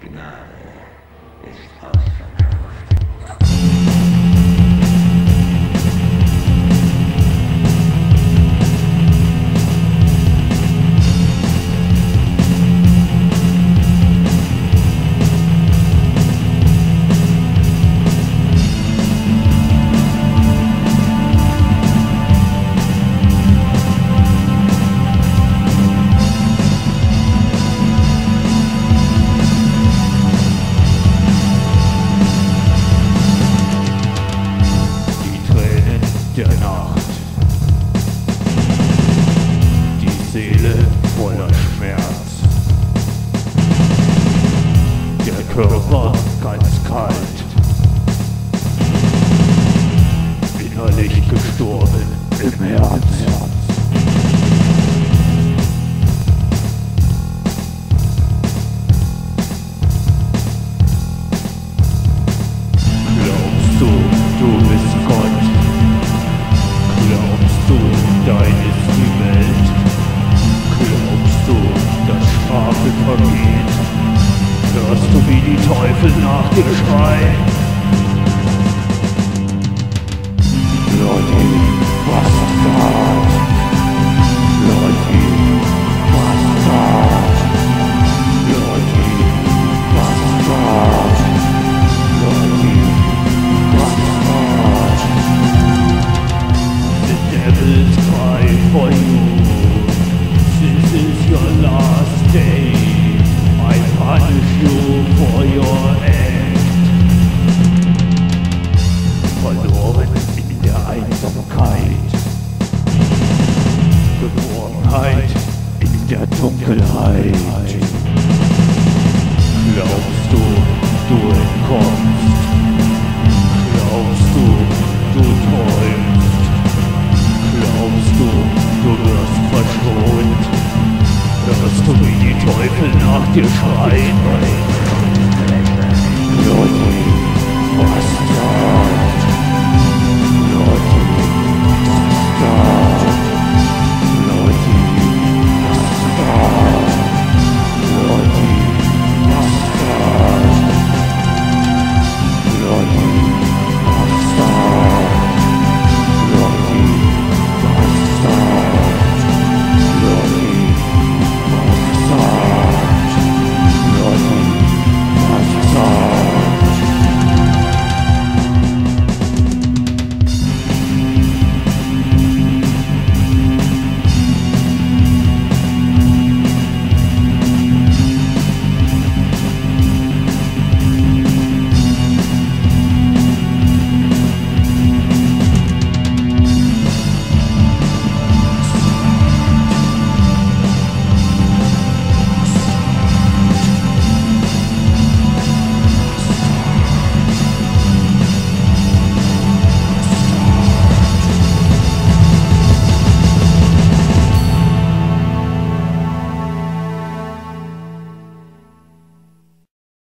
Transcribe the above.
Gnade ist aus Verkauf. Körper ganz kalt. Innerlich gestorben im Herz. Niggas bastard. Bastard. Bastard. Bastard. The devil's for you. Dunkelheit. Glaubst du, du entkommst? Glaubst du, du träumst? Glaubst du, du wirst verschont? Hörst du, wie die Teufel nach dir schreien? Bastard!